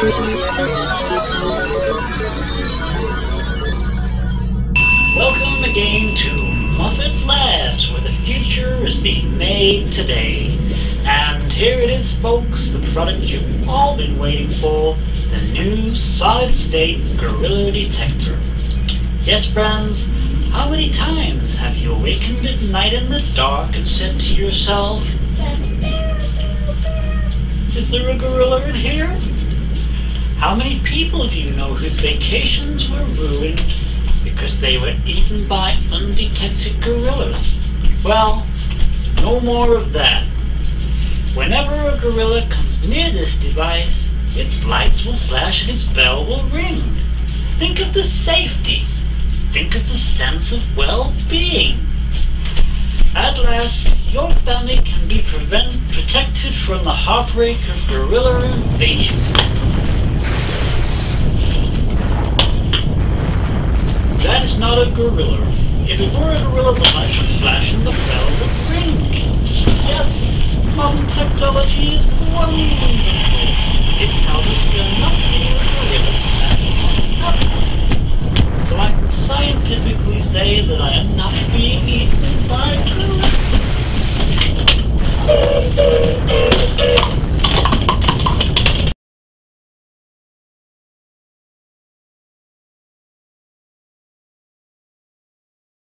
Welcome again to Muppet Labs, where the future is being made today. And here it is, folks, the product you've all been waiting for, the new solid-state Gorilla Detector. Yes, friends, how many times have you awakened at night in the dark and said to yourself, Is there a gorilla in here? How many people do you know whose vacations were ruined because they were eaten by undetected gorillas? Well, no more of that. Whenever a gorilla comes near this device, its lights will flash and its bell will ring. Think of the safety. Think of the sense of well-being. At last, your family can be prevent, protected from the heartbreak of gorilla invasion. a gorilla. If it were a gorilla, the light would flash and the bell would ring. Yes, modern technology is wonderful. It tells us we are not seeing a gorilla. So I can scientifically say that I am not being eaten by gorillas.